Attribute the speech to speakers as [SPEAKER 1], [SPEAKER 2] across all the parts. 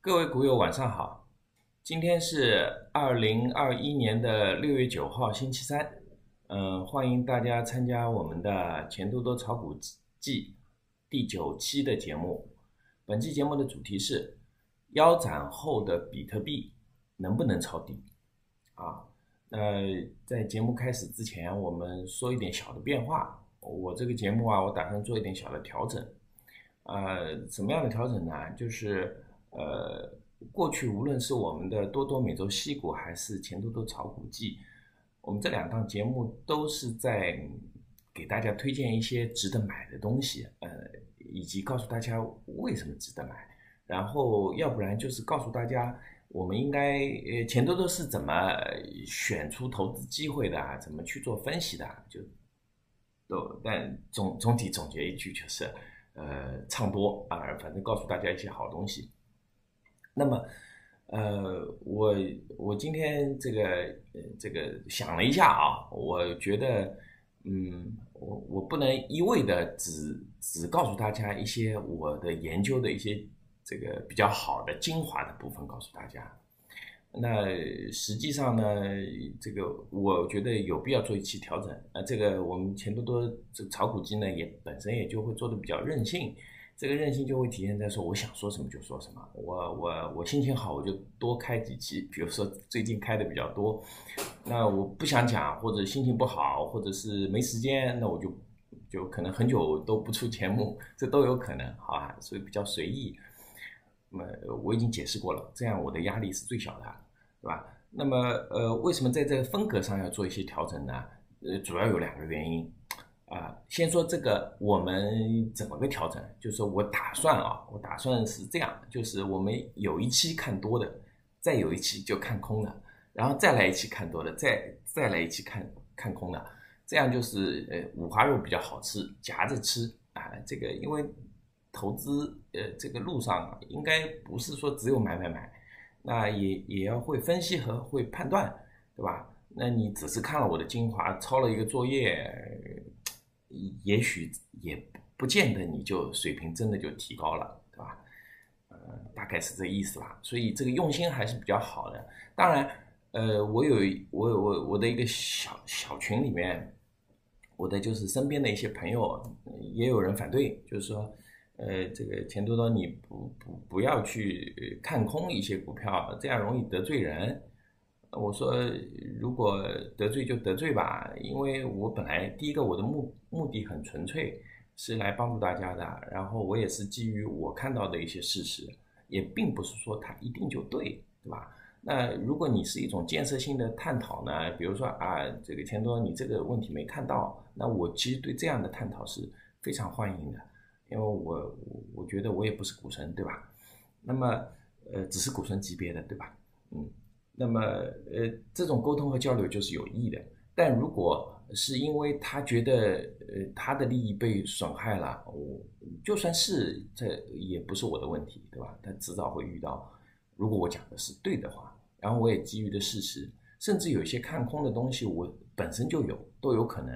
[SPEAKER 1] 各位股友晚上好，今天是二零二一年的六月九号星期三，嗯，欢迎大家参加我们的钱多多炒股记第九期的节目。本期节目的主题是腰斩后的比特币能不能抄底？啊，那在节目开始之前，我们说一点小的变化。我这个节目啊，我打算做一点小的调整。呃，什么样的调整呢？就是呃，过去无论是我们的多多每周西股，还是钱多多炒股记，我们这两档节目都是在给大家推荐一些值得买的东西，呃，以及告诉大家为什么值得买。然后，要不然就是告诉大家，我们应该呃，钱多多是怎么选出投资机会的啊，怎么去做分析的，就都。但总总体总结一句就是。呃，唱多啊，反正告诉大家一些好东西。那么，呃，我我今天这个这个想了一下啊，我觉得，嗯，我我不能一味的只只告诉大家一些我的研究的一些这个比较好的精华的部分，告诉大家。那实际上呢，这个我觉得有必要做一期调整。呃，这个我们钱多多这炒股机呢，也本身也就会做的比较任性。这个任性就会体现在说，我想说什么就说什么。我我我心情好，我就多开几期。比如说最近开的比较多，那我不想讲，或者心情不好，或者是没时间，那我就就可能很久都不出节目，这都有可能，好吧？所以比较随意。那么我已经解释过了，这样我的压力是最小的，对吧？那么呃，为什么在这个风格上要做一些调整呢？呃，主要有两个原因啊。先说这个我们怎么个调整，就是说我打算啊，我打算是这样，就是我们有一期看多的，再有一期就看空的，然后再来一期看多的，再再来一期看看空的，这样就是呃五花肉比较好吃，夹着吃啊。这个因为。投资，呃，这个路上应该不是说只有买买买，那也也要会分析和会判断，对吧？那你只是看了我的精华，抄了一个作业，也许也不见得你就水平真的就提高了，对吧？呃，大概是这意思吧。所以这个用心还是比较好的。当然，呃，我有我我我的一个小小群里面，我的就是身边的一些朋友也有人反对，就是说。呃，这个钱多多，你不不不要去看空一些股票，这样容易得罪人。我说，如果得罪就得罪吧，因为我本来第一个我的目目的很纯粹，是来帮助大家的。然后我也是基于我看到的一些事实，也并不是说它一定就对，对吧？那如果你是一种建设性的探讨呢，比如说啊，这个钱多，你这个问题没看到，那我其实对这样的探讨是非常欢迎的。因为我我觉得我也不是股神，对吧？那么呃，只是股神级别的，对吧？嗯，那么呃，这种沟通和交流就是有益的。但如果是因为他觉得呃他的利益被损害了，我就算是这也不是我的问题，对吧？他迟早会遇到。如果我讲的是对的话，然后我也基于的事实，甚至有一些看空的东西，我本身就有，都有可能，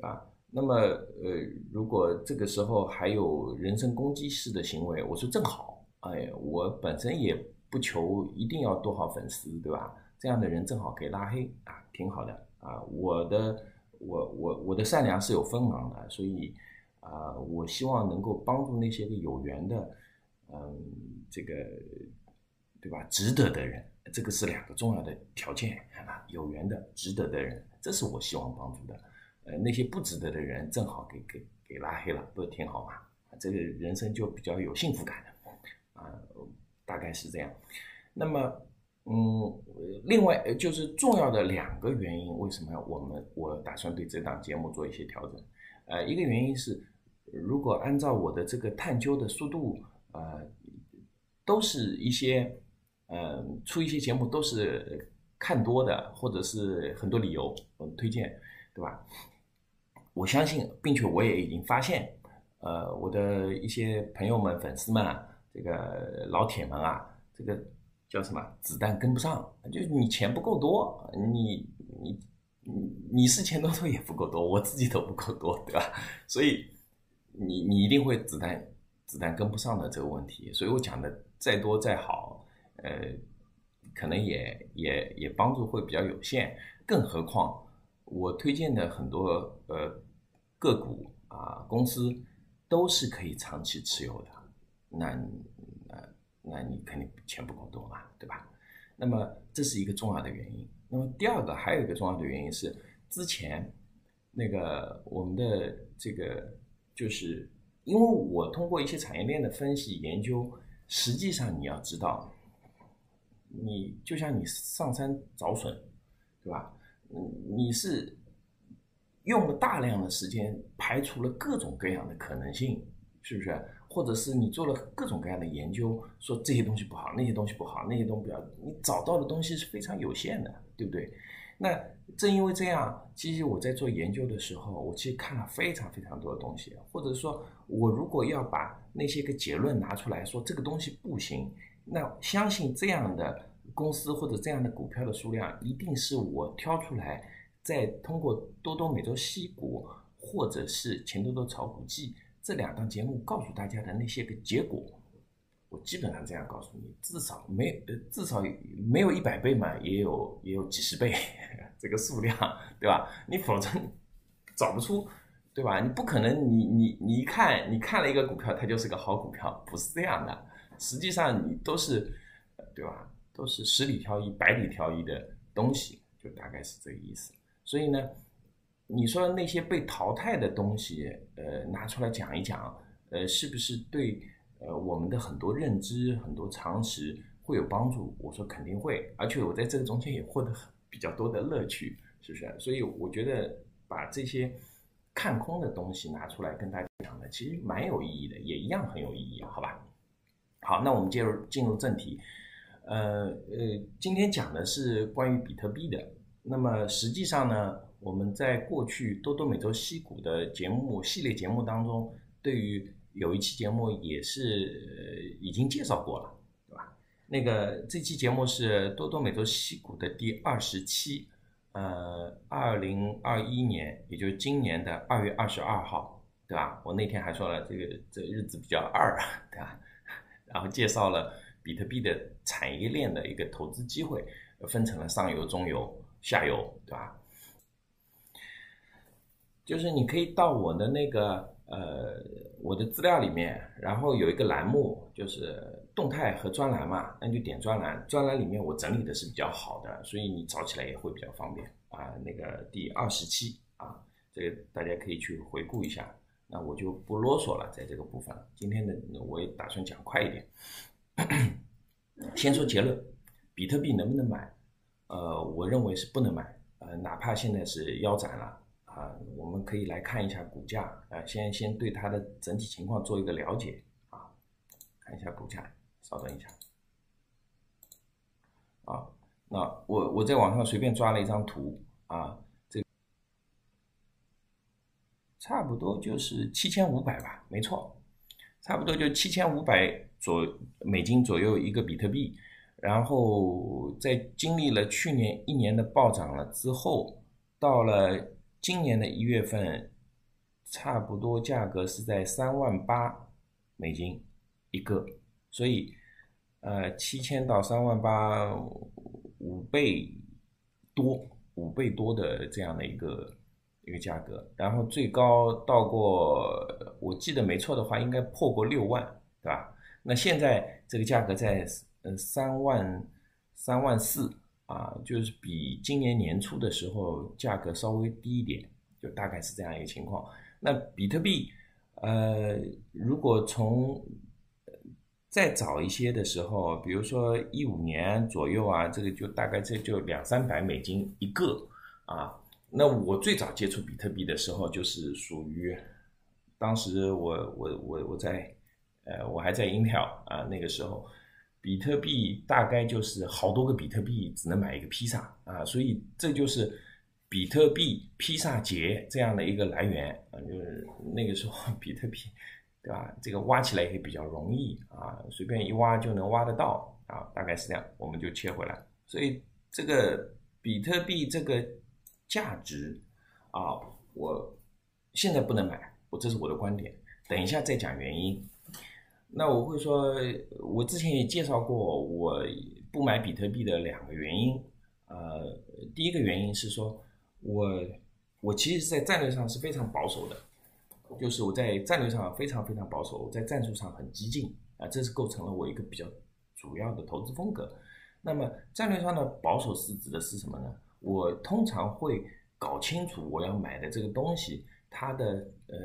[SPEAKER 1] 啊。那么，呃，如果这个时候还有人身攻击式的行为，我说正好，哎，我本身也不求一定要多少粉丝，对吧？这样的人正好可以拉黑啊，挺好的啊。我的，我我我的善良是有锋芒的，所以啊，我希望能够帮助那些个有缘的，嗯，这个，对吧？值得的人，这个是两个重要的条件啊，有缘的、值得的人，这是我希望帮助的。呃，那些不值得的人正好给给给拉黑了，不是挺好吗？这个人生就比较有幸福感的，啊，大概是这样。那么，嗯，另外就是重要的两个原因，为什么我们我打算对这档节目做一些调整？呃，一个原因是，如果按照我的这个探究的速度，呃，都是一些，呃，出一些节目都是看多的，或者是很多理由嗯推荐，对吧？我相信，并且我也已经发现，呃，我的一些朋友们、粉丝们啊，这个老铁们啊，这个叫什么？子弹跟不上，就是你钱不够多，你你你你是钱多多也不够多，我自己都不够多，对吧？所以你你一定会子弹子弹跟不上的这个问题。所以我讲的再多再好，呃，可能也也也帮助会比较有限。更何况我推荐的很多呃个股啊公司都是可以长期持有的，那那那你肯定钱不够多嘛，对吧？那么这是一个重要的原因。那么第二个还有一个重要的原因是，之前那个我们的这个就是因为我通过一些产业链的分析研究，实际上你要知道，你就像你上山找笋，对吧？嗯，你是用了大量的时间排除了各种各样的可能性，是不是？或者是你做了各种各样的研究，说这些东西不好，那些东西不好，那些东西不要，你找到的东西是非常有限的，对不对？那正因为这样，其实我在做研究的时候，我其实看了非常非常多的东西，或者说，我如果要把那些个结论拿出来说这个东西不行，那相信这样的公司或者这样的股票的数量，一定是我挑出来，再通过多多每周细股或者是钱多多炒股记。这两档节目告诉大家的那些个结果，我基本上这样告诉你，至少没呃至少没有一百倍嘛，也有也有几十倍 这个数量，对吧？你否则找不出，对吧？你不可能，你你你一看你看了一个股票，它就是个好股票，不是这样的。实际上你都是，对吧？都是十里挑一、百里挑一的东西，就大概是这个意思。所以呢。你说那些被淘汰的东西，呃，拿出来讲一讲，呃，是不是对呃我们的很多认知、很多常识会有帮助？我说肯定会，而且我在这个中间也获得很比较多的乐趣，是不是？所以我觉得把这些看空的东西拿出来跟大家讲的，其实蛮有意义的，也一样很有意义，好吧？好，那我们进入进入正题，呃呃，今天讲的是关于比特币的，那么实际上呢？我们在过去多多每周西股的节目系列节目当中，对于有一期节目也是呃已经介绍过了，对吧？那个这期节目是多多每周西股的第二十期，呃，二零二一年，也就是今年的二月二十二号，对吧？我那天还说了这个这日子比较二，对吧？然后介绍了比特币的产业链的一个投资机会，分成了上游、中游、下游，对吧？就是你可以到我的那个呃我的资料里面，然后有一个栏目，就是动态和专栏嘛，那就点专栏。专栏里面我整理的是比较好的，所以你找起来也会比较方便啊。那个第二十期啊，这个大家可以去回顾一下。那我就不啰嗦了，在这个部分，今天的我也打算讲快一点。先说结论，比特币能不能买？呃，我认为是不能买，呃，哪怕现在是腰斩了。啊，我们可以来看一下股价，啊，先先对它的整体情况做一个了解啊，看一下股价，稍等一下，啊，那我我在网上随便抓了一张图啊，这差不多就是七千五百吧，没错，差不多就七千五百左美金左右一个比特币，然后在经历了去年一年的暴涨了之后，到了。今年的一月份，差不多价格是在三万八美金一个，所以，呃，七千到三万八五倍多，五倍多的这样的一个一个价格，然后最高到过，我记得没错的话，应该破过六万，对吧？那现在这个价格在呃三万三万四。啊，就是比今年年初的时候价格稍微低一点，就大概是这样一个情况。那比特币，呃，如果从再早一些的时候，比如说一五年左右啊，这个就大概这就两三百美金一个啊。那我最早接触比特币的时候，就是属于当时我我我我在呃我还在 Intel 啊那个时候。比特币大概就是好多个比特币只能买一个披萨啊，所以这就是比特币披萨节这样的一个来源啊，就是那个时候 比特币，对吧？这个挖起来也比较容易啊，随便一挖就能挖得到啊，大概是这样，我们就切回来。所以这个比特币这个价值啊，我现在不能买，我这是我的观点，等一下再讲原因。那我会说，我之前也介绍过，我不买比特币的两个原因。呃，第一个原因是说，我我其实是在战略上是非常保守的，就是我在战略上非常非常保守，在战术上很激进啊，这是构成了我一个比较主要的投资风格。那么战略上的保守是指的是什么呢？我通常会搞清楚我要买的这个东西，它的呃。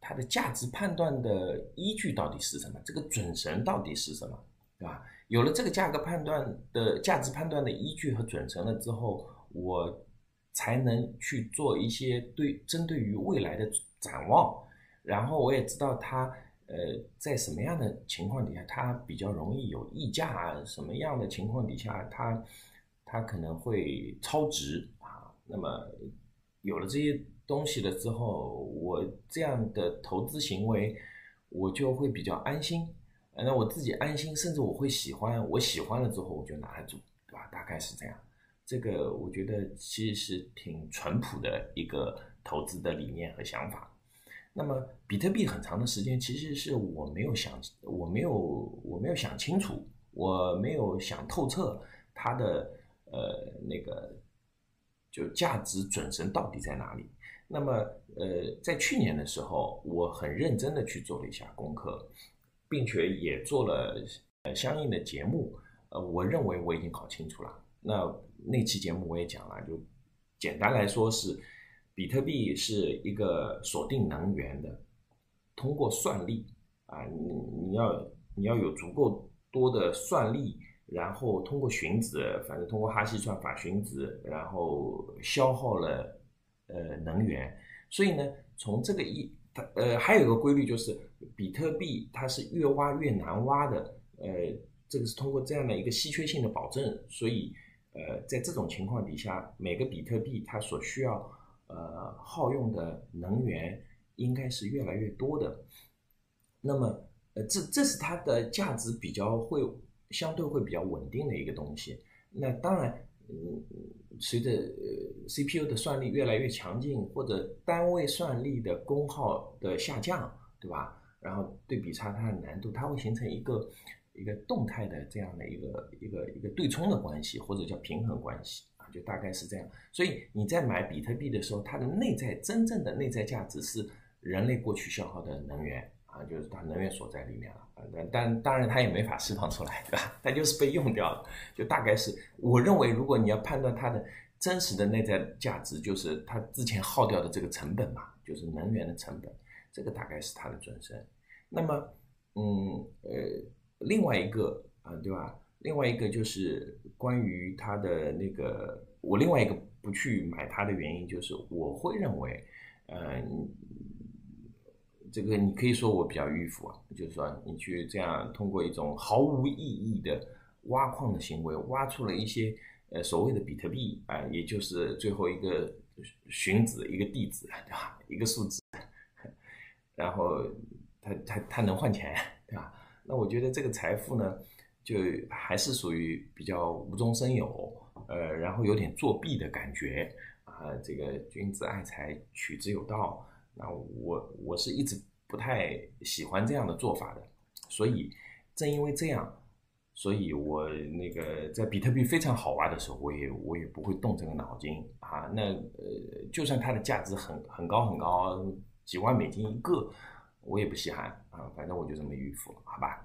[SPEAKER 1] 它的价值判断的依据到底是什么？这个准绳到底是什么？对吧？有了这个价格判断的价值判断的依据和准绳了之后，我才能去做一些对针对于未来的展望。然后我也知道它呃在什么样的情况底下它比较容易有溢价，什么样的情况底下它它可能会超值啊。那么有了这些。东西了之后，我这样的投资行为，我就会比较安心。那我自己安心，甚至我会喜欢。我喜欢了之后，我就拿来做，对吧？大概是这样。这个我觉得其实挺淳朴的一个投资的理念和想法。那么比特币很长的时间，其实是我没有想，我没有，我没有想清楚，我没有想透彻它的呃那个就价值准绳到底在哪里。那么，呃，在去年的时候，我很认真的去做了一下功课，并且也做了呃相应的节目。呃，我认为我已经搞清楚了。那那期节目我也讲了，就简单来说是，比特币是一个锁定能源的，通过算力啊，你你要你要有足够多的算力，然后通过寻子，反正通过哈希算法寻子，然后消耗了。呃，能源，所以呢，从这个一，它呃，还有一个规律就是，比特币它是越挖越难挖的，呃，这个是通过这样的一个稀缺性的保证，所以，呃，在这种情况底下，每个比特币它所需要呃耗用的能源应该是越来越多的，那么，呃，这这是它的价值比较会相对会比较稳定的一个东西，那当然。嗯，随着呃 CPU 的算力越来越强劲，或者单位算力的功耗的下降，对吧？然后对比差它的难度，它会形成一个一个动态的这样的一个一个一个对冲的关系，或者叫平衡关系啊，就大概是这样。所以你在买比特币的时候，它的内在真正的内在价值是人类过去消耗的能源。啊，就是它能源所在里面了，但但当然它也没法释放出来，对吧？它就是被用掉了，就大概是我认为，如果你要判断它的真实的内在价值，就是它之前耗掉的这个成本嘛，就是能源的成本，这个大概是它的准绳。那么，嗯呃，另外一个啊，对吧？另外一个就是关于它的那个，我另外一个不去买它的原因，就是我会认为，嗯。这个你可以说我比较迂腐啊，就是说你去这样通过一种毫无意义的挖矿的行为，挖出了一些呃所谓的比特币啊，也就是最后一个寻子一个地址对吧？一个数字，然后它它它能换钱对吧？那我觉得这个财富呢，就还是属于比较无中生有，呃，然后有点作弊的感觉啊。这个君子爱财，取之有道。那我我是一直不太喜欢这样的做法的，所以正因为这样，所以我那个在比特币非常好玩的时候，我也我也不会动这个脑筋啊。那呃，就算它的价值很很高很高，几万美金一个，我也不稀罕啊。反正我就这么迂腐，好吧？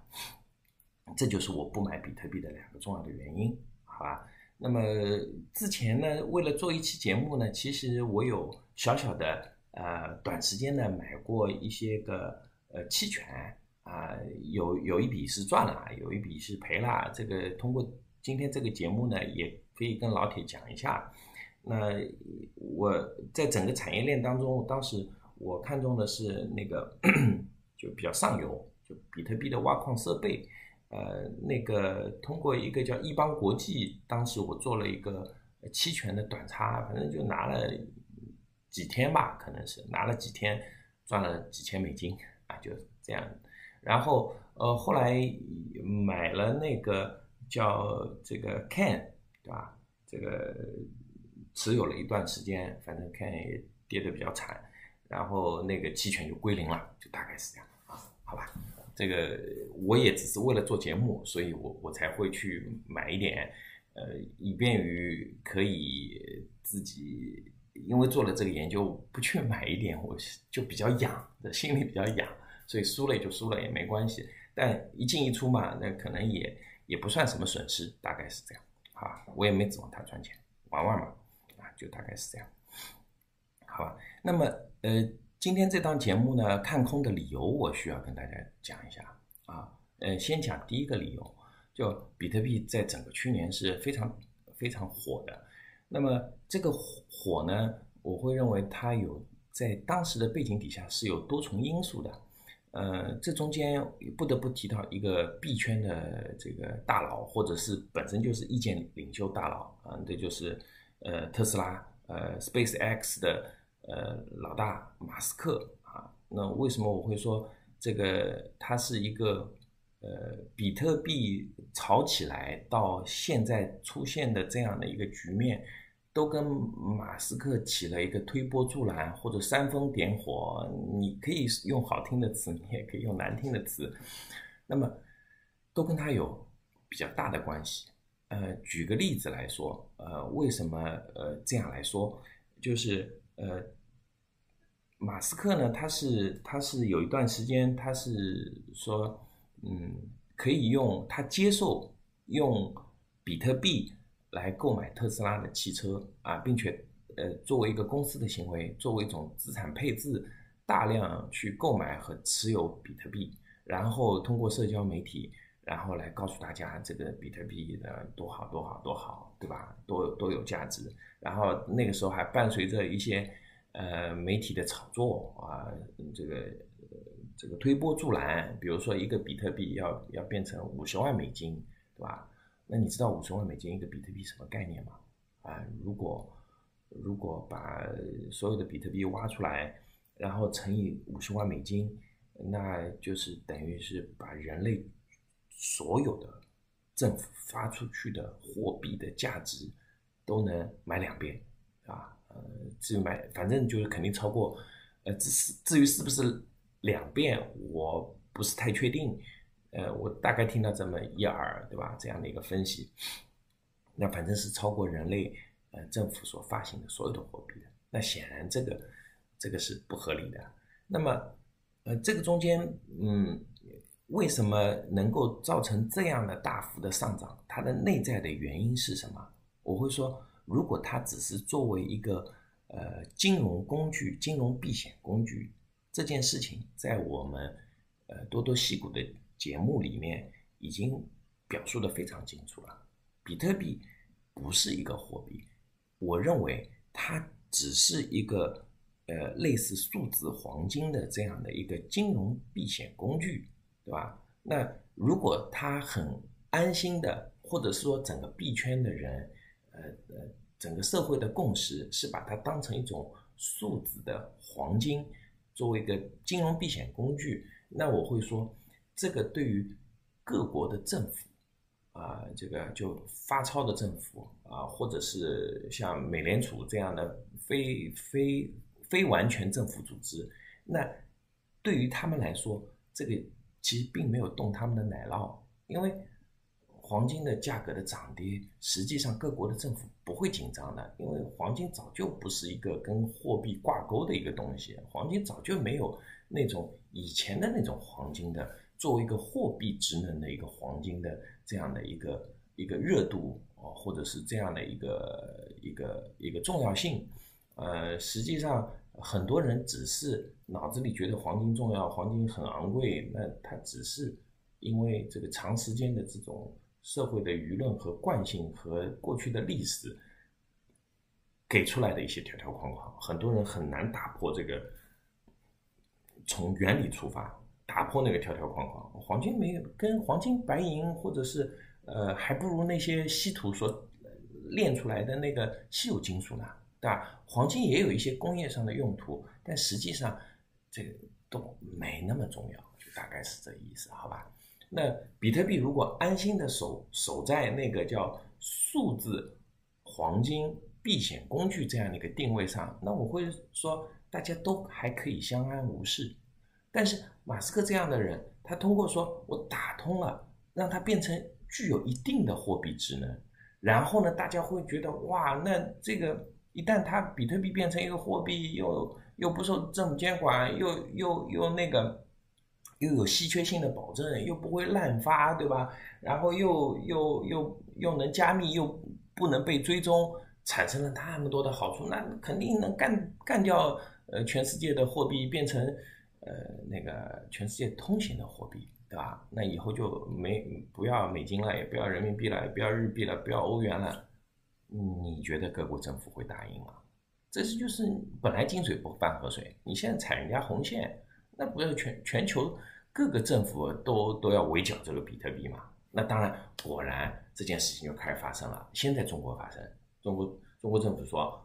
[SPEAKER 1] 这就是我不买比特币的两个重要的原因，好吧？那么之前呢，为了做一期节目呢，其实我有小小的。呃，短时间呢买过一些个呃期权啊，有有一笔是赚了，有一笔是赔了。这个通过今天这个节目呢，也可以跟老铁讲一下。那我在整个产业链当中，当时我看中的是那个就比较上游，就比特币的挖矿设备。呃，那个通过一个叫易邦国际，当时我做了一个期权的短差，反正就拿了。几天吧，可能是拿了几天，赚了几千美金啊，就这样。然后呃，后来买了那个叫这个 Can，对吧？这个持有了一段时间，反正 Can 也跌得比较惨，然后那个期权就归零了，就大概是这样啊，好吧。这个我也只是为了做节目，所以我我才会去买一点，呃，以便于可以自己，因为做了这个研究，不去买一点，我就比较痒，心里比较痒，所以输了也就输了也没关系。但一进一出嘛，那可能也也不算什么损失，大概是这样啊。我也没指望他赚钱，玩玩嘛，啊，就大概是这样，好吧？那么呃。今天这档节目呢，看空的理由我需要跟大家讲一下啊，呃，先讲第一个理由，就比特币在整个去年是非常非常火的。那么这个火呢，我会认为它有在当时的背景底下是有多重因素的。呃，这中间不得不提到一个币圈的这个大佬，或者是本身就是意见领袖大佬啊，这就是呃特斯拉呃 Space X 的。呃，老大马斯克啊，那为什么我会说这个他是一个呃，比特币炒起来到现在出现的这样的一个局面，都跟马斯克起了一个推波助澜或者煽风点火，你可以用好听的词，你也可以用难听的词，那么都跟他有比较大的关系。呃，举个例子来说，呃，为什么呃这样来说，就是。呃，马斯克呢，他是他是有一段时间，他是说，嗯，可以用他接受用比特币来购买特斯拉的汽车啊，并且呃，作为一个公司的行为，作为一种资产配置，大量去购买和持有比特币，然后通过社交媒体，然后来告诉大家这个比特币的多好多好多好，对吧？多多有价值。然后那个时候还伴随着一些呃媒体的炒作啊，这个这个推波助澜，比如说一个比特币要要变成五十万美金，对吧？那你知道五十万美金一个比特币什么概念吗？啊，如果如果把所有的比特币挖出来，然后乘以五十万美金，那就是等于是把人类所有的政府发出去的货币的价值。都能买两遍，啊，呃，至于买，反正就是肯定超过，呃，至是至于是不是两遍，我不是太确定，呃，我大概听到这么一耳，对吧？这样的一个分析，那反正是超过人类，呃，政府所发行的所有的货币的，那显然这个这个是不合理的。那么，呃，这个中间，嗯，为什么能够造成这样的大幅的上涨？它的内在的原因是什么？我会说，如果它只是作为一个呃金融工具、金融避险工具这件事情，在我们呃多多戏骨的节目里面已经表述的非常清楚了。比特币不是一个货币，我认为它只是一个呃类似数字黄金的这样的一个金融避险工具，对吧？那如果它很安心的，或者说整个币圈的人。呃呃，整个社会的共识是把它当成一种数字的黄金，作为一个金融避险工具。那我会说，这个对于各国的政府啊，这个就发钞的政府啊，或者是像美联储这样的非非非完全政府组织，那对于他们来说，这个其实并没有动他们的奶酪，因为。黄金的价格的涨跌，实际上各国的政府不会紧张的，因为黄金早就不是一个跟货币挂钩的一个东西，黄金早就没有那种以前的那种黄金的作为一个货币职能的一个黄金的这样的一个一个热度啊，或者是这样的一个一个一个重要性。呃，实际上很多人只是脑子里觉得黄金重要，黄金很昂贵，那它只是因为这个长时间的这种。社会的舆论和惯性和过去的历史给出来的一些条条框框，很多人很难打破这个。从原理出发，打破那个条条框框。黄金没有跟黄金、白银，或者是呃，还不如那些稀土所炼出来的那个稀有金属呢，对吧？黄金也有一些工业上的用途，但实际上这个都没那么重要，就大概是这意思，好吧？那比特币如果安心的守守在那个叫数字黄金避险工具这样的一个定位上，那我会说大家都还可以相安无事。但是马斯克这样的人，他通过说我打通了，让它变成具有一定的货币职能，然后呢，大家会觉得哇，那这个一旦它比特币变成一个货币，又又不受政府监管，又又又那个又有稀缺性的保证，又不会滥发，对吧？然后又又又又能加密，又不能被追踪，产生了那么多的好处，那肯定能干干掉呃全世界的货币，变成呃那个全世界通行的货币，对吧？那以后就没不要美金了，也不要人民币了，也不要日币了，不要欧元了。你觉得各国政府会答应吗？这是就是本来金水不犯河水，你现在踩人家红线，那不是全全球各个政府都都要围剿这个比特币吗？那当然，果然这件事情就开始发生了。先在中国发生，中国中国政府说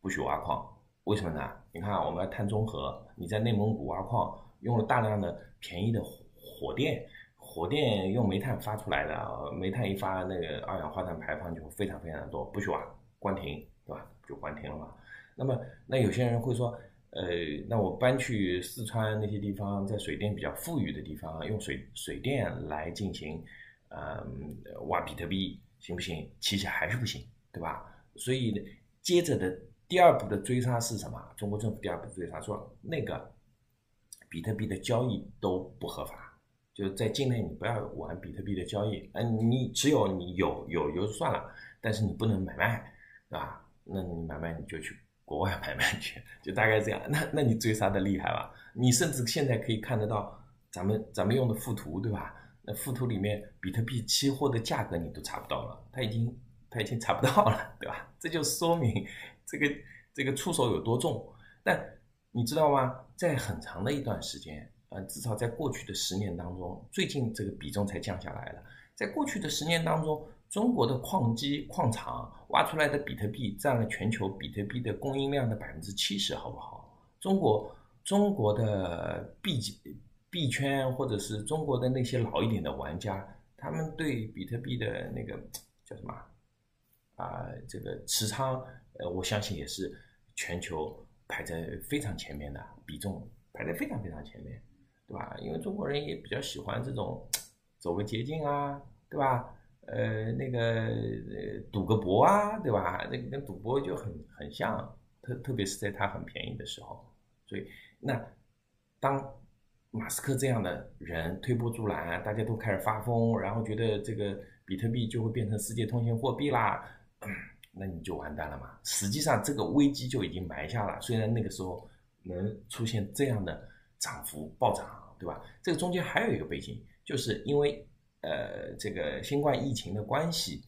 [SPEAKER 1] 不许挖矿，为什么呢？你看我们要碳中和，你在内蒙古挖矿用了大量的便宜的火电，火电用煤炭发出来的，煤炭一发，那个二氧化碳排放就非常非常的多，不许挖，关停，对吧？就关停了嘛。那么那有些人会说，呃，那我搬去四川那些地方，在水电比较富裕的地方，用水水电来进行。嗯，挖比特币行不行？其实还是不行，对吧？所以接着的第二步的追杀是什么？中国政府第二步追杀说，那个比特币的交易都不合法，就在境内你不要玩比特币的交易。嗯，你只有你有有有算了，但是你不能买卖，对吧？那你买卖你就去国外买卖去，就大概这样。那那你追杀的厉害吧？你甚至现在可以看得到咱们咱们用的附图，对吧？那附图里面比特币期货的价格你都查不到了，他已经他已经查不到了，对吧？这就说明这个这个出手有多重。但你知道吗？在很长的一段时间，呃，至少在过去的十年当中，最近这个比重才降下来了。在过去的十年当中，中国的矿机矿场挖出来的比特币占了全球比特币的供应量的百分之七十，好不好？中国中国的币。币圈或者是中国的那些老一点的玩家，他们对比特币的那个叫什么啊？这个持仓，呃，我相信也是全球排在非常前面的比重，排在非常非常前面，对吧？因为中国人也比较喜欢这种走个捷径啊，对吧？呃，那个赌个博啊，对吧？那个跟赌博就很很像，特特别是在它很便宜的时候，所以那当。马斯克这样的人推波助澜，大家都开始发疯，然后觉得这个比特币就会变成世界通行货币啦，那你就完蛋了嘛。实际上这个危机就已经埋下了，虽然那个时候能出现这样的涨幅暴涨，对吧？这个中间还有一个背景，就是因为呃这个新冠疫情的关系，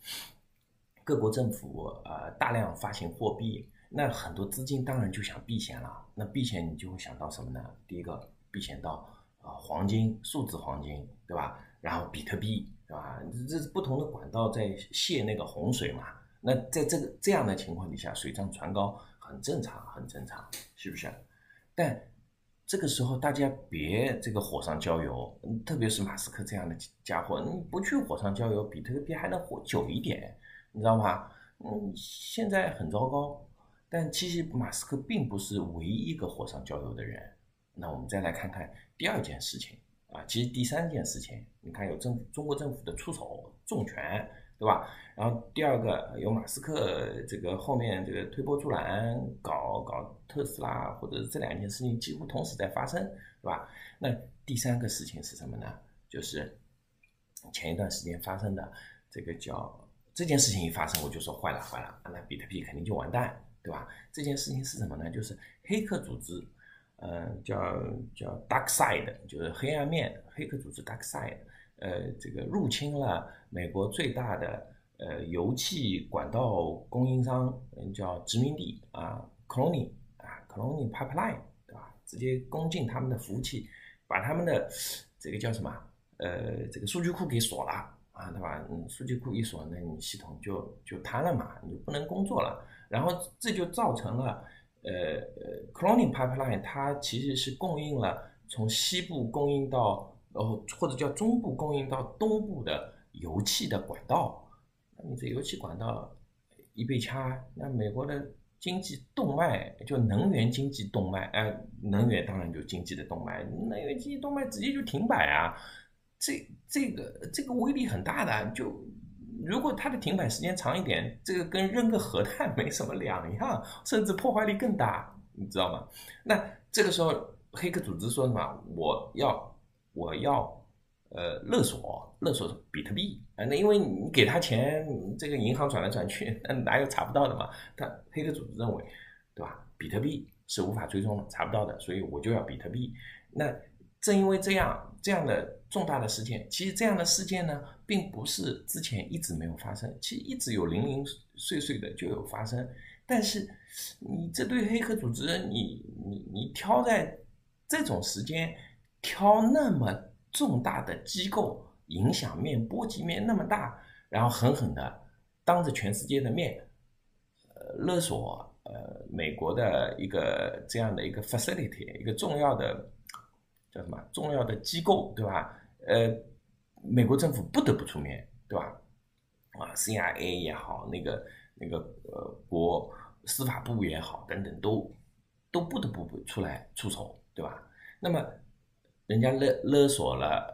[SPEAKER 1] 各国政府呃大量发行货币，那很多资金当然就想避险了。那避险你就会想到什么呢？第一个。避险到啊，黄金、数字黄金，对吧？然后比特币，对吧？这是不同的管道在泄那个洪水嘛。那在这个这样的情况底下，水涨船高很正常，很正常，是不是？但这个时候大家别这个火上浇油，特别是马斯克这样的家伙，你不去火上浇油，比特币还能活久一点，你知道吗？嗯，现在很糟糕。但其实马斯克并不是唯一一个火上浇油的人。那我们再来看看第二件事情啊，其实第三件事情，你看有政府中国政府的出手重拳，对吧？然后第二个有马斯克这个后面这个推波助澜，搞搞特斯拉，或者这两件事情几乎同时在发生，对吧？那第三个事情是什么呢？就是前一段时间发生的这个叫这件事情一发生，我就说坏了坏了，那比特币肯定就完蛋，对吧？这件事情是什么呢？就是黑客组织。呃，叫叫 Dark Side，就是黑暗面，黑客组织 Dark Side，呃，这个入侵了美国最大的呃油气管道供应商，叫殖民地啊，Colony 啊，Colony Pipeline，对吧？直接攻进他们的服务器，把他们的这个叫什么？呃，这个数据库给锁了啊，对吧？嗯，数据库一锁，那你系统就就瘫了嘛，你就不能工作了，然后这就造成了。呃呃 c l o n i n g Pipeline 它其实是供应了从西部供应到，呃或者叫中部供应到东部的油气的管道。那你这油气管道一被掐，那美国的经济动脉，就能源经济动脉，哎，能源当然就经济的动脉，能源经济动脉直接就停摆啊，这这个这个威力很大的，就如果它的停摆时间长一点，这个跟扔个核弹没什么两样，甚至破坏力更大，你知道吗？那这个时候黑客组织说什么？我要我要。呃，勒索勒索比特币啊，那因为你给他钱，这个银行转来转去，那哪有查不到的嘛？他黑客组织认为，对吧？比特币是无法追踪的，查不到的，所以我就要比特币。那正因为这样，这样的重大的事件，其实这样的事件呢，并不是之前一直没有发生，其实一直有零零碎碎的就有发生。但是你这对黑客组织，你你你挑在这种时间挑那么。重大的机构影响面、波及面那么大，然后狠狠的当着全世界的面，呃，勒索呃美国的一个这样的一个 facility，一个重要的叫什么重要的机构，对吧？呃，美国政府不得不出面，对吧？啊，CIA 也好，那个那个呃国司法部也好，等等，都都不得不出来出手，对吧？那么。人家勒勒索了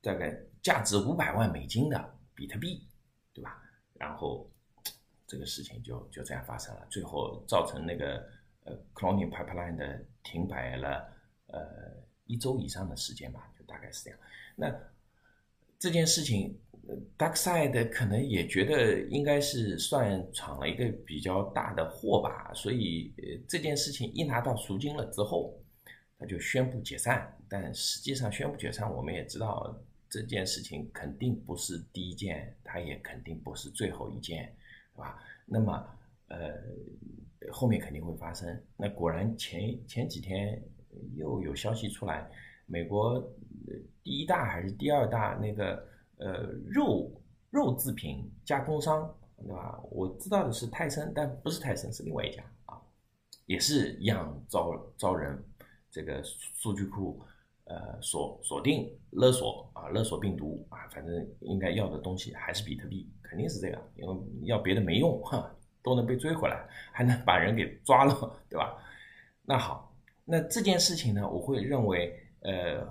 [SPEAKER 1] 大概价值五百万美金的比特币，对吧？然后这个事情就就这样发生了，最后造成那个呃 c l o n i n g Pipeline 的停摆了呃一周以上的时间吧，就大概是这样。那这件事情，Darkside 可能也觉得应该是算闯了一个比较大的祸吧，所以呃这件事情一拿到赎金了之后。就宣布解散，但实际上宣布解散，我们也知道这件事情肯定不是第一件，它也肯定不是最后一件，是吧？那么，呃，后面肯定会发生。那果然前前几天又有消息出来，美国第一大还是第二大那个呃肉肉制品加工商，对吧？我知道的是泰森，但不是泰森，是另外一家啊，也是一样招招人。这个数据库，呃，锁锁定勒索啊，勒索病毒啊，反正应该要的东西还是比特币，肯定是这个，因为要别的没用，哈，都能被追回来，还能把人给抓了，对吧？那好，那这件事情呢，我会认为，呃，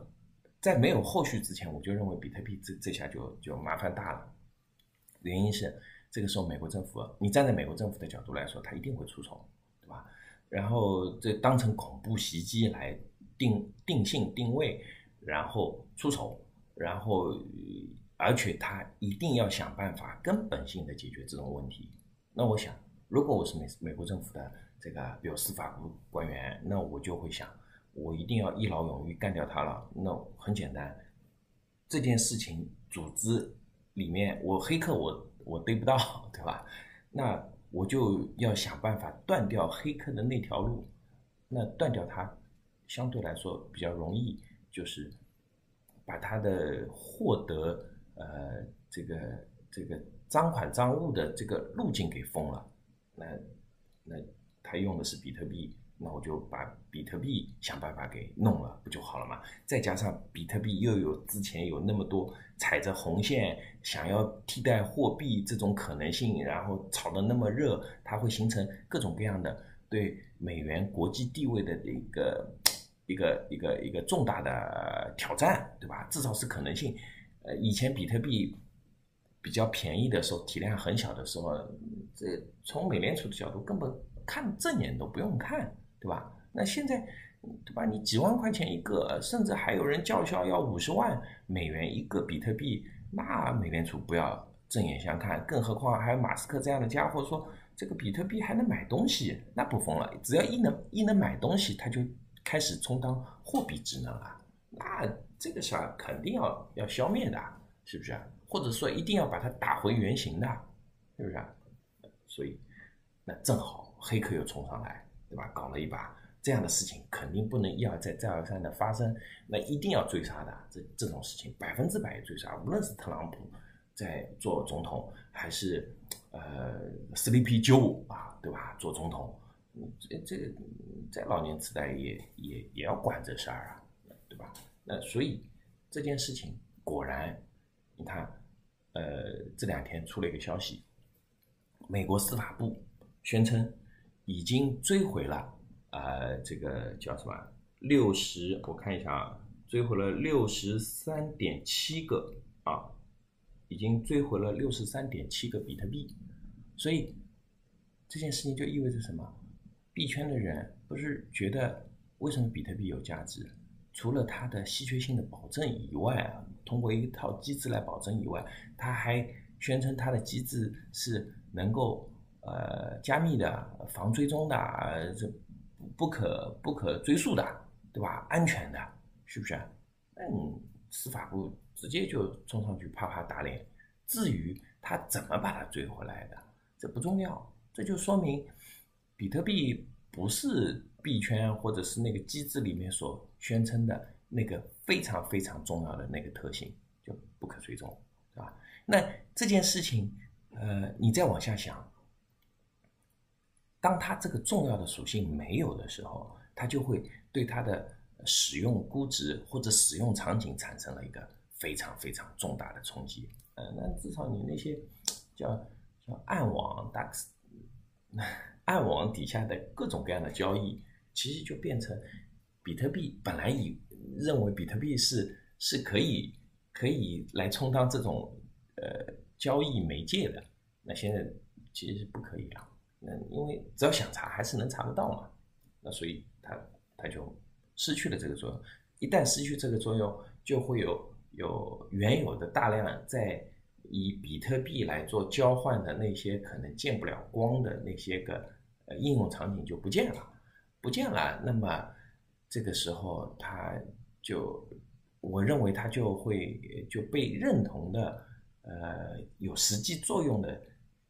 [SPEAKER 1] 在没有后续之前，我就认为比特币这这下就就麻烦大了，原因是这个时候美国政府，你站在美国政府的角度来说，他一定会出手。然后这当成恐怖袭击来定定性定位，然后出手，然后而且他一定要想办法根本性的解决这种问题。那我想，如果我是美美国政府的这个比如司法部官员，那我就会想，我一定要一劳永逸干掉他了。那很简单，这件事情组织里面我黑客我我逮不到，对吧？那。我就要想办法断掉黑客的那条路，那断掉它相对来说比较容易，就是把他的获得呃这个这个赃款赃物的这个路径给封了，那那他用的是比特币。那我就把比特币想办法给弄了，不就好了嘛？再加上比特币又有之前有那么多踩着红线想要替代货币这种可能性，然后炒得那么热，它会形成各种各样的对美元国际地位的一个一个一个一个重大的挑战，对吧？至少是可能性。呃，以前比特币比较便宜的时候，体量很小的时候，这从美联储的角度根本看正眼都不用看。对吧？那现在，对吧？你几万块钱一个，甚至还有人叫嚣要五十万美元一个比特币，那美联储不要正眼相看。更何况还有马斯克这样的家伙说这个比特币还能买东西，那不疯了？只要一能一能买东西，他就开始充当货币职能了。那这个事儿肯定要要消灭的，是不是？或者说一定要把它打回原形的，是不是？所以，那正好黑客又冲上来。对吧？搞了一把这样的事情，肯定不能一而再、再而三的发生，那一定要追杀的。这这种事情百分之百追杀，无论是特朗普在做总统，还是呃 Sleepy Joe 啊，对吧？做总统，这这个在老年痴呆也也也要管这事儿啊，对吧？那所以这件事情果然，你看，呃，这两天出了一个消息，美国司法部宣称。已经追回了，呃，这个叫什么六十？我看一下啊，追回了六十三点七个啊，已经追回了六十三点七个比特币。所以这件事情就意味着什么？币圈的人不是觉得为什么比特币有价值？除了它的稀缺性的保证以外啊，通过一套机制来保证以外，它还宣称它的机制是能够。呃，加密的、防追踪的，这不可不可追溯的，对吧？安全的，是不是？那你，司法部直接就冲上去啪啪打脸。至于他怎么把它追回来的，这不重要。这就说明，比特币不是币圈或者是那个机制里面所宣称的那个非常非常重要的那个特性，就不可追踪，对吧？那这件事情，呃，你再往下想。当它这个重要的属性没有的时候，它就会对它的使用估值或者使用场景产生了一个非常非常重大的冲击。呃，那至少你那些叫叫暗网、d x、暗网底下的各种各样的交易，其实就变成比特币本来以认为比特币是是可以可以来充当这种呃交易媒介的，那现在其实是不可以了。嗯，因为只要想查，还是能查得到嘛。那所以它它就失去了这个作用。一旦失去这个作用，就会有有原有的大量在以比特币来做交换的那些可能见不了光的那些个呃应用场景就不见了，不见了。那么这个时候，它就我认为它就会就被认同的呃有实际作用的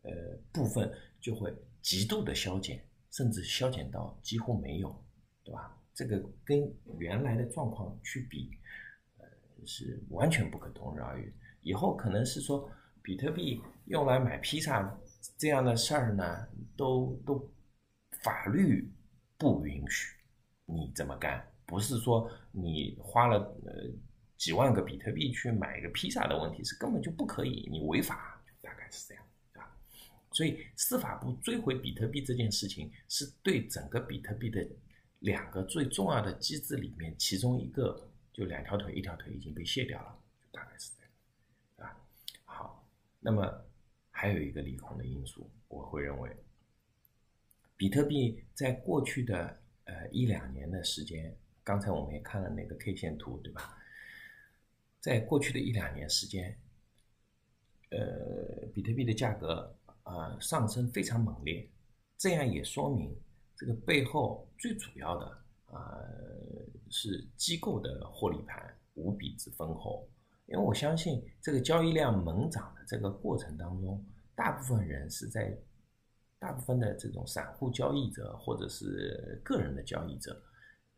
[SPEAKER 1] 呃部分就会。极度的消减，甚至消减到几乎没有，对吧？这个跟原来的状况去比，呃，是完全不可同日而语。以后可能是说，比特币用来买披萨这样的事儿呢，都都法律不允许你这么干。不是说你花了呃几万个比特币去买一个披萨的问题，是根本就不可以，你违法，大概是这样。所以，司法部追回比特币这件事情，是对整个比特币的两个最重要的机制里面，其中一个就两条腿，一条腿已经被卸掉了，大概是这样，对吧？好，那么还有一个利空的因素，我会认为，比特币在过去的呃一两年的时间，刚才我们也看了那个 K 线图，对吧？在过去的一两年时间，呃，比特币的价格。呃，上升非常猛烈，这样也说明这个背后最主要的呃是机构的获利盘无比之丰厚。因为我相信这个交易量猛涨的这个过程当中，大部分人是在大部分的这种散户交易者或者是个人的交易者，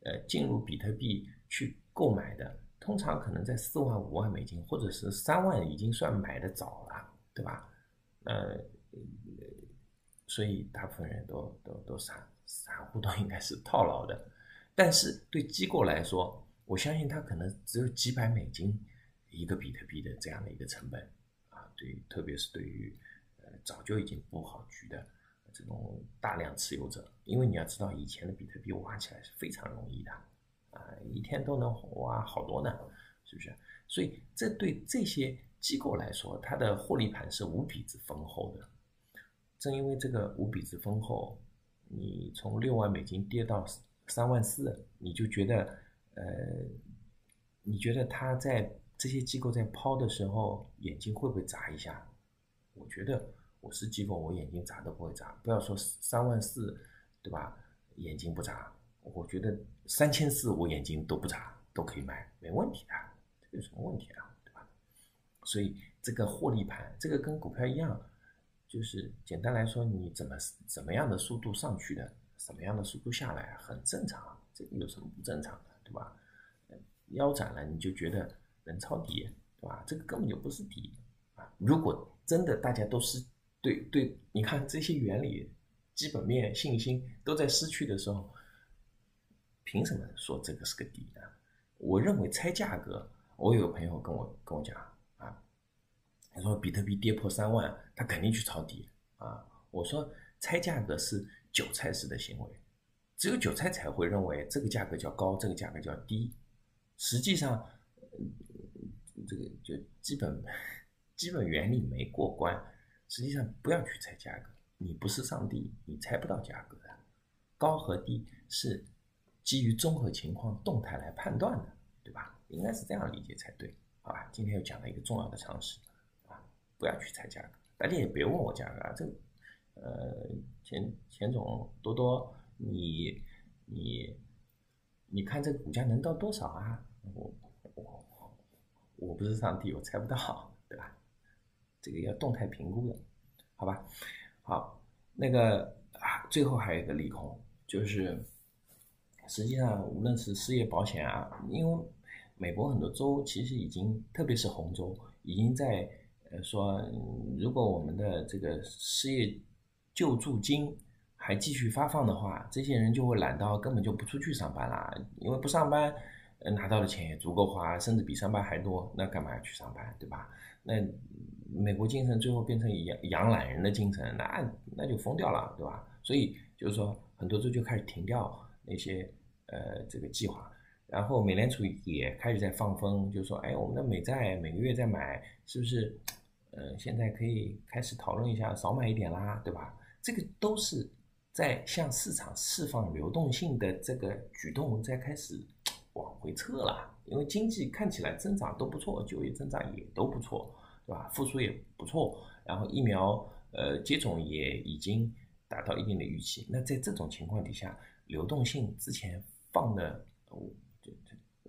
[SPEAKER 1] 呃，进入比特币去购买的，通常可能在四万五万美金或者是三万已经算买的早了，对吧？呃。呃所以大部分人都都都散散户都应该是套牢的，但是对机构来说，我相信它可能只有几百美金一个比特币的这样的一个成本啊，对，特别是对于呃早就已经布好局的这种大量持有者，因为你要知道以前的比特币挖起来是非常容易的啊，一天都能挖好多呢，是不是？所以这对这些机构来说，它的获利盘是无比之丰厚的。正因为这个无比之丰厚，你从六万美金跌到三万四，你就觉得，呃，你觉得他在这些机构在抛的时候，眼睛会不会眨一下？我觉得我是机构，我眼睛眨都不会眨。不要说三万四，对吧？眼睛不眨，我觉得三千四我眼睛都不眨，都可以卖，没问题的，这有什么问题啊？对吧？所以这个获利盘，这个跟股票一样。就是简单来说，你怎么怎么样的速度上去的，什么样的速度下来，很正常，这个有什么不正常的，对吧？腰斩了你就觉得能抄底，对吧？这个根本就不是底啊！如果真的大家都是对对，你看这些原理、基本面、信心都在失去的时候，凭什么说这个是个底呢？我认为猜价格，我有个朋友跟我跟我讲。他说比特币跌破三万，他肯定去抄底啊！我说猜价格是韭菜式的行为，只有韭菜才会认为这个价格叫高，这个价格叫低。实际上，这个就基本基本原理没过关。实际上，不要去猜价格，你不是上帝，你猜不到价格的。高和低是基于综合情况动态来判断的，对吧？应该是这样理解才对，好吧？今天又讲了一个重要的常识，不要去猜价格，大家也别问我价格啊，这。呃，钱钱总多多，你你你看这股价能到多少啊？我我我不是上帝，我猜不到，对吧？这个要动态评估的，好吧？好，那个啊，最后还有一个利空，就是实际上无论是失业保险啊，因为美国很多州其实已经，特别是红州，已经在呃说，如果我们的这个失业救助金还继续发放的话，这些人就会懒到根本就不出去上班啦。因为不上班，拿到的钱也足够花，甚至比上班还多。那干嘛要去上班，对吧？那美国精神最后变成养养懒人的精神，那那就疯掉了，对吧？所以就是说，很多州就开始停掉那些呃这个计划，然后美联储也开始在放风，就说，哎，我们的美债每个月在买，是不是？呃，现在可以开始讨论一下，少买一点啦，对吧？这个都是在向市场释放流动性的这个举动在开始往回撤了，因为经济看起来增长都不错，就业增长也都不错，对吧？复苏也不错，然后疫苗呃接种也已经达到一定的预期。那在这种情况底下，流动性之前放的，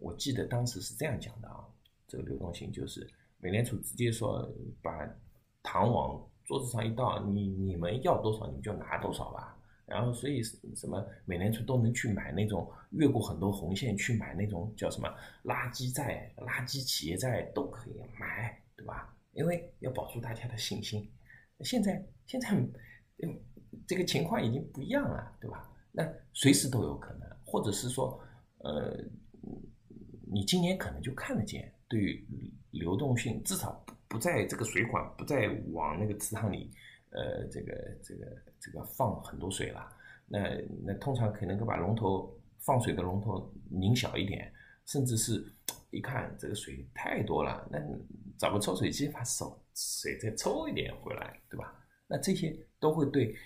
[SPEAKER 1] 我记得当时是这样讲的啊，这个流动性就是美联储直接说把糖往。桌子上一倒，你你们要多少你们就拿多少吧。然后所以什么美联储都能去买那种越过很多红线去买那种叫什么垃圾债、垃圾企业债都可以买，对吧？因为要保住大家的信心。现在现在嗯这个情况已经不一样了，对吧？那随时都有可能，或者是说呃你今年可能就看得见，对于流动性至少。不在这个水管不再往那个池塘里，呃，这个这个这个放很多水了。那那通常可能把龙头放水的龙头拧小一点，甚至是一看这个水太多了，那找个抽水机把手水再抽一点回来，对吧？那这些都会对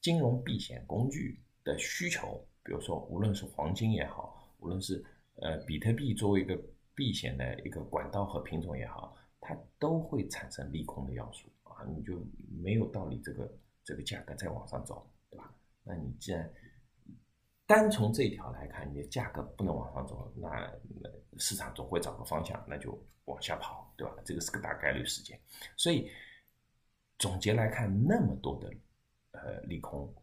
[SPEAKER 1] 金融避险工具的需求，比如说无论是黄金也好，无论是呃比特币作为一个避险的一个管道和品种也好。它都会产生利空的要素啊，你就没有道理这个这个价格再往上走，对吧？那你既然单从这一条来看，你的价格不能往上走，那市场总会找个方向，那就往下跑，对吧？这个是个大概率事件。所以总结来看，那么多的呃利空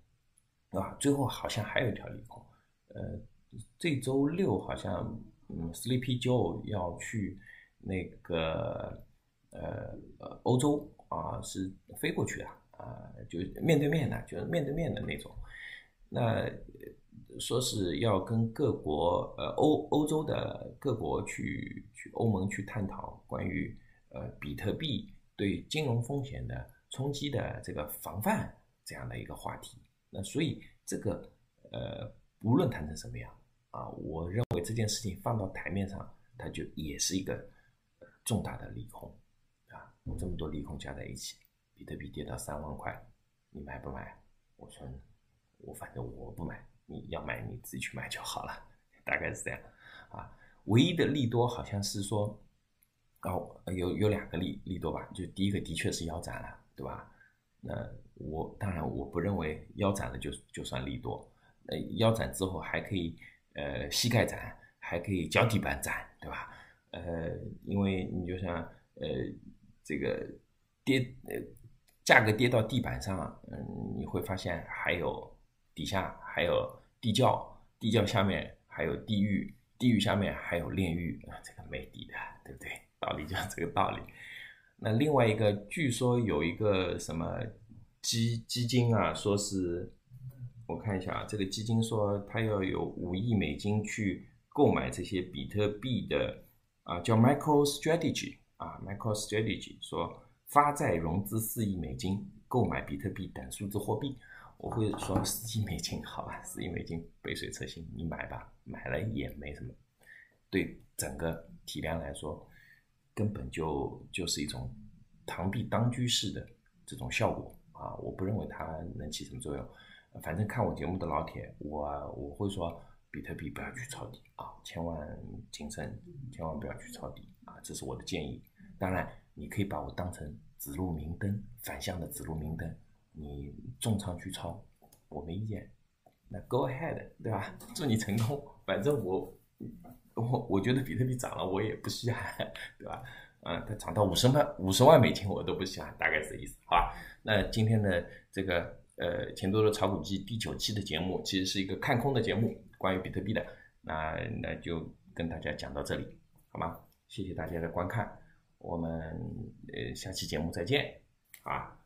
[SPEAKER 1] 啊，最后好像还有一条利空，呃，这周六好像嗯，Sleepy Joe 要去那个。呃呃，欧洲啊是飞过去的啊，就面对面的，就是面对面的那种。那说是要跟各国呃欧欧洲的各国去去欧盟去探讨关于呃比特币对金融风险的冲击的这个防范这样的一个话题。那所以这个呃无论谈成什么样啊，我认为这件事情放到台面上，它就也是一个重大的利空。啊这么多利空加在一起，比特币跌到三万块，你买不买？我说，我反正我不买，你要买你自己去买就好了，大概是这样啊。唯一的利多好像是说，哦，有有两个利利多吧，就第一个的确是腰斩了，对吧？那我当然我不认为腰斩了就就算利多，呃，腰斩之后还可以呃膝盖斩，还可以脚底板斩，对吧？呃，因为你就像呃。这个跌呃，价格跌到地板上，嗯，你会发现还有底下还有地窖，地窖下面还有地狱，地狱下面还有炼狱啊，这个没底的，对不对？道理就是这个道理。那另外一个，据说有一个什么基基金啊，说是我看一下啊，这个基金说它要有五亿美金去购买这些比特币的啊，叫 Micro Strategy。啊，MicroStrategy 说发债融资四亿美金购买比特币等数字货币，我会说四亿美金，好吧，四亿美金杯水车薪，你买吧，买了也没什么，对整个体量来说，根本就就是一种螳臂当车式的这种效果啊，我不认为它能起什么作用。反正看我节目的老铁，我我会说，比特币不要去抄底啊，千万谨慎，千万不要去抄底啊，这是我的建议。当然，你可以把我当成指路明灯，反向的指路明灯，你重仓去抄，我没意见。那 go ahead，对吧？祝你成功。反正我我我觉得比特币涨了，我也不稀罕，对吧？嗯，它涨到五十万五十万美金，我都不稀罕，大概是这意思，好吧？那今天的这个。呃，钱多多炒股记第九期的节目其实是一个看空的节目，关于比特币的，那那就跟大家讲到这里，好吗？谢谢大家的观看，我们呃下期节目再见，啊。